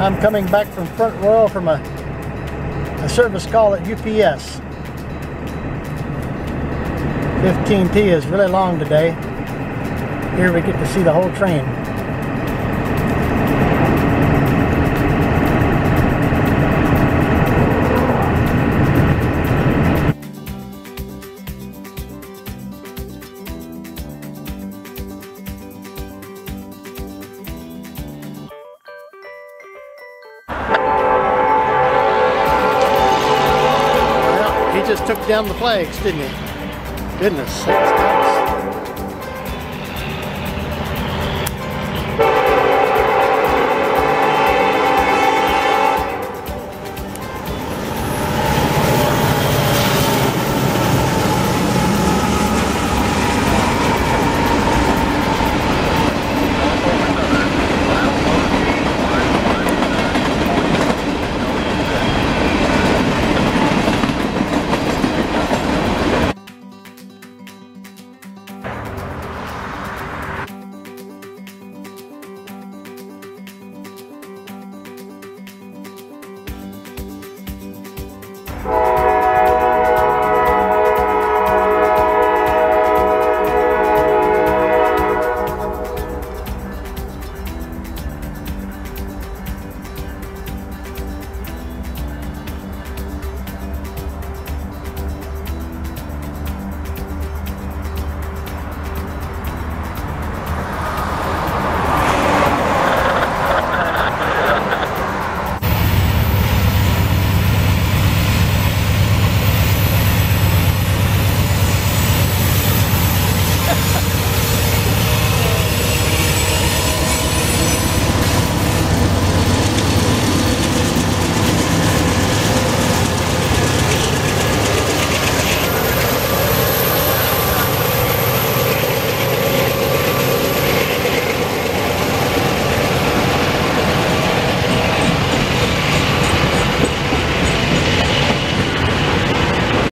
I'm coming back from Front Royal from a, a service call at UPS. 15T is really long today. Here we get to see the whole train. He just took down the flags, didn't he? Goodness sakes.